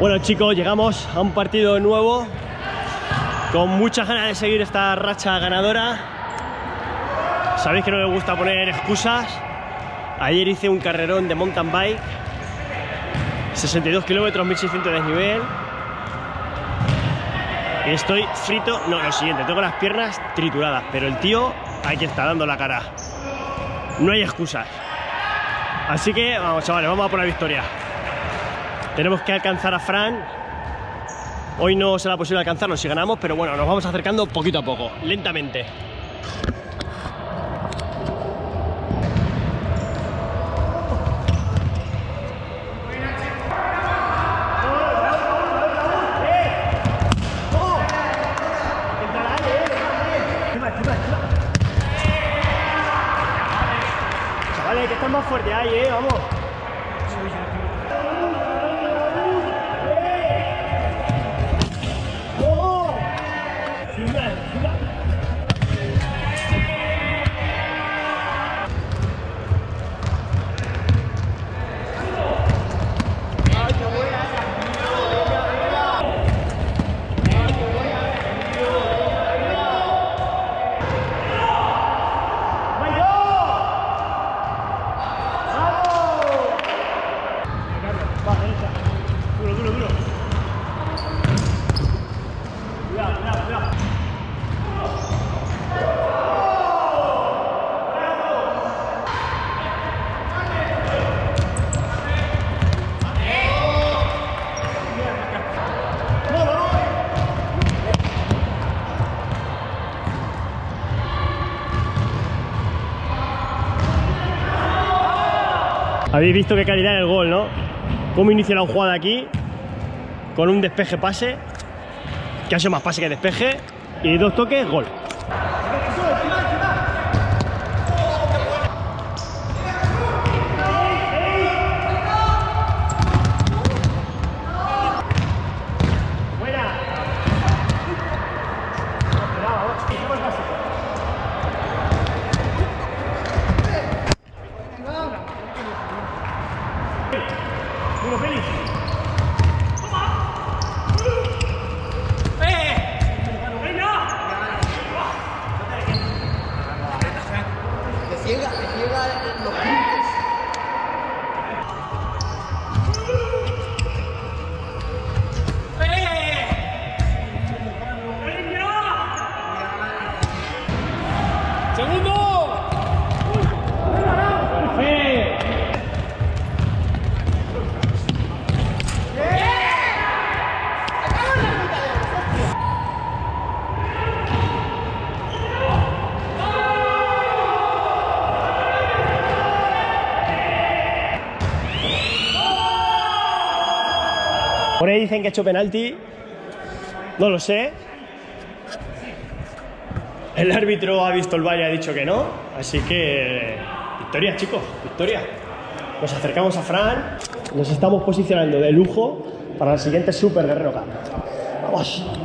Bueno chicos, llegamos a un partido nuevo con muchas ganas de seguir esta racha ganadora. Sabéis que no me gusta poner excusas. Ayer hice un carrerón de mountain bike, 62 kilómetros, 1600 de desnivel. Estoy frito, no, lo siguiente, tengo las piernas trituradas, pero el tío aquí está dando la cara. No hay excusas. Así que vamos, chavales, vamos a por la victoria. Tenemos que alcanzar a Fran. Hoy no será posible alcanzarlo si ganamos, pero bueno, nos vamos acercando poquito a poco, lentamente. Chavales, que están más fuerte ahí, eh, vamos. Habéis visto qué calidad en el gol, ¿no? Cómo inicia la jugada aquí, con un despeje pase, que ha sido más pase que despeje, y dos toques, gol. Uno, Félix. Por ahí dicen que ha hecho penalti. No lo sé. El árbitro ha visto el VAR y ha dicho que no. Así que. Victoria, chicos, victoria. Nos acercamos a Fran. Nos estamos posicionando de lujo para el siguiente Super Guerrero Cup. Vamos.